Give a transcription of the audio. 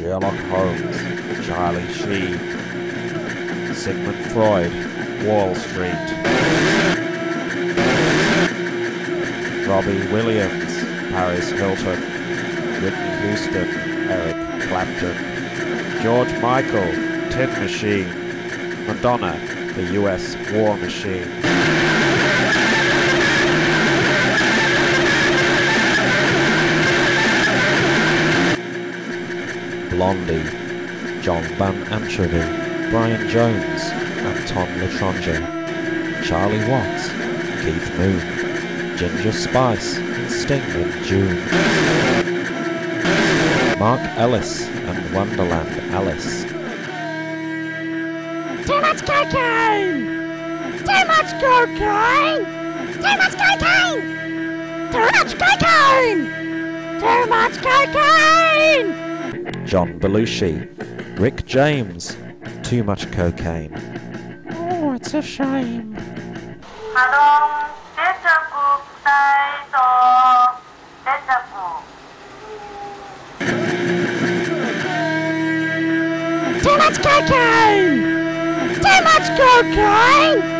Sherlock Holmes, Charlie Sheen, Sigmund Freud, Wall Street. Robbie Williams, Paris Hilton, Whitney Houston, Eric Clapton, George Michael, Tin Machine, Madonna, the US War Machine. Blondie, John Van Anchovy, Brian Jones, Anton Letronge, Charlie Watts, Keith Moon, Ginger Spice, and Sting in June. Mark Ellis and Wonderland Alice. Too much cocaine! Too much cocaine! Too much cocaine! Too much cocaine! Too much cocaine! John Belushi, Rick James, Too Much Cocaine. Oh, it's a shame. Hello, Too much cocaine! Too much cocaine!